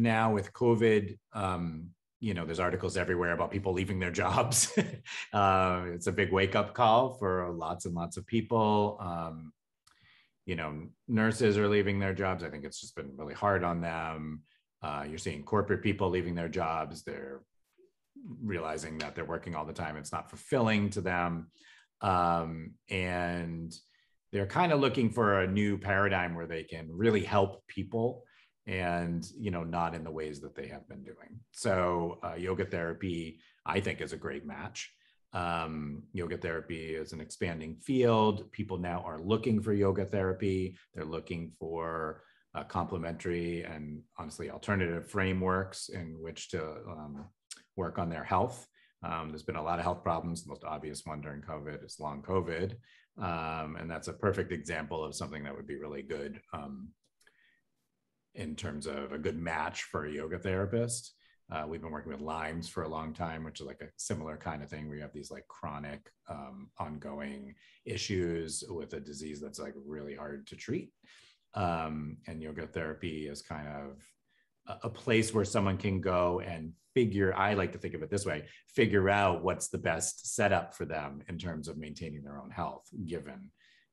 now with COVID, um, you know, there's articles everywhere about people leaving their jobs. uh, it's a big wake up call for lots and lots of people. Um, you know, nurses are leaving their jobs. I think it's just been really hard on them. Uh, you're seeing corporate people leaving their jobs. They're realizing that they're working all the time. It's not fulfilling to them. Um, and they're kind of looking for a new paradigm where they can really help people and you know not in the ways that they have been doing. So uh, yoga therapy i think is a great match. Um, yoga therapy is an expanding field. People now are looking for yoga therapy. They're looking for uh, complementary and honestly alternative frameworks in which to um, work on their health. Um, there's been a lot of health problems the most obvious one during covid is long covid. Um, and that's a perfect example of something that would be really good um, in terms of a good match for a yoga therapist. Uh, we've been working with Lyme's for a long time, which is like a similar kind of thing where you have these like chronic, um, ongoing issues with a disease that's like really hard to treat. Um, and yoga therapy is kind of a, a place where someone can go and figure, I like to think of it this way figure out what's the best setup for them in terms of maintaining their own health, given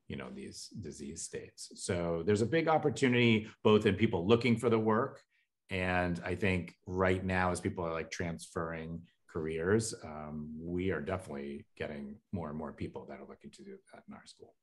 you know these disease states. So there's a big opportunity both in people looking for the work and i think right now as people are like transferring careers um, we are definitely getting more and more people that are looking to do that in our school